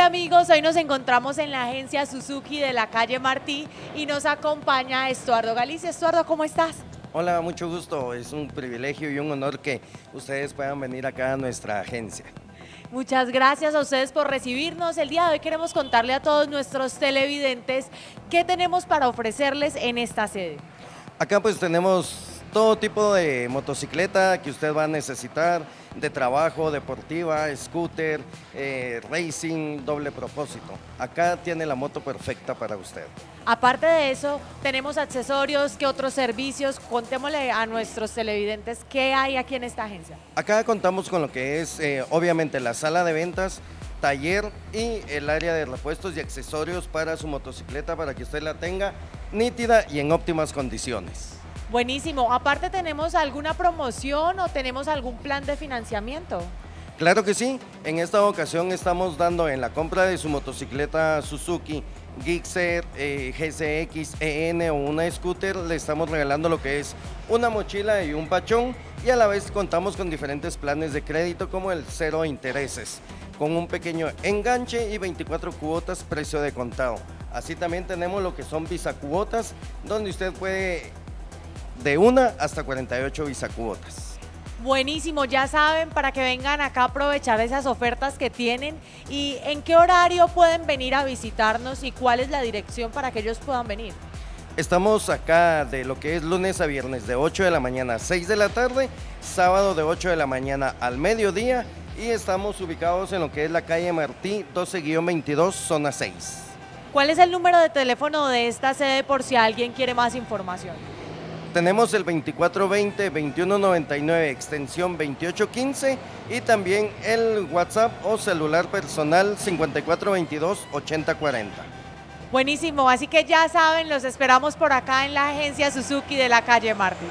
amigos, hoy nos encontramos en la agencia Suzuki de la calle Martí y nos acompaña Estuardo Galicia. Estuardo, ¿cómo estás? Hola, mucho gusto. Es un privilegio y un honor que ustedes puedan venir acá a nuestra agencia. Muchas gracias a ustedes por recibirnos. El día de hoy queremos contarle a todos nuestros televidentes qué tenemos para ofrecerles en esta sede. Acá pues tenemos todo tipo de motocicleta que usted va a necesitar, de trabajo, deportiva, scooter, eh, racing, doble propósito. Acá tiene la moto perfecta para usted. Aparte de eso, tenemos accesorios, ¿qué otros servicios? Contémosle a nuestros televidentes qué hay aquí en esta agencia. Acá contamos con lo que es eh, obviamente la sala de ventas, taller y el área de repuestos y accesorios para su motocicleta para que usted la tenga nítida y en óptimas condiciones. Buenísimo. Aparte, ¿tenemos alguna promoción o tenemos algún plan de financiamiento? Claro que sí. En esta ocasión estamos dando en la compra de su motocicleta Suzuki Gixxer, eh, GCX, EN o una scooter, le estamos regalando lo que es una mochila y un pachón y a la vez contamos con diferentes planes de crédito como el cero intereses, con un pequeño enganche y 24 cuotas precio de contado. Así también tenemos lo que son visa cuotas, donde usted puede de una hasta 48 bisacuotas. Buenísimo, ya saben, para que vengan acá a aprovechar esas ofertas que tienen y en qué horario pueden venir a visitarnos y cuál es la dirección para que ellos puedan venir. Estamos acá de lo que es lunes a viernes de 8 de la mañana a 6 de la tarde, sábado de 8 de la mañana al mediodía y estamos ubicados en lo que es la calle Martí 12-22, zona 6. ¿Cuál es el número de teléfono de esta sede por si alguien quiere más información? Tenemos el 2420-2199, extensión 2815 y también el WhatsApp o celular personal 5422-8040. Buenísimo, así que ya saben, los esperamos por acá en la agencia Suzuki de la calle Martín.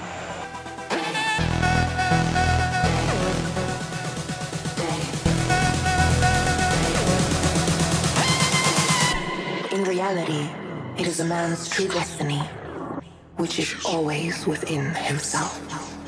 In reality, it is a man's true destiny which is always within himself.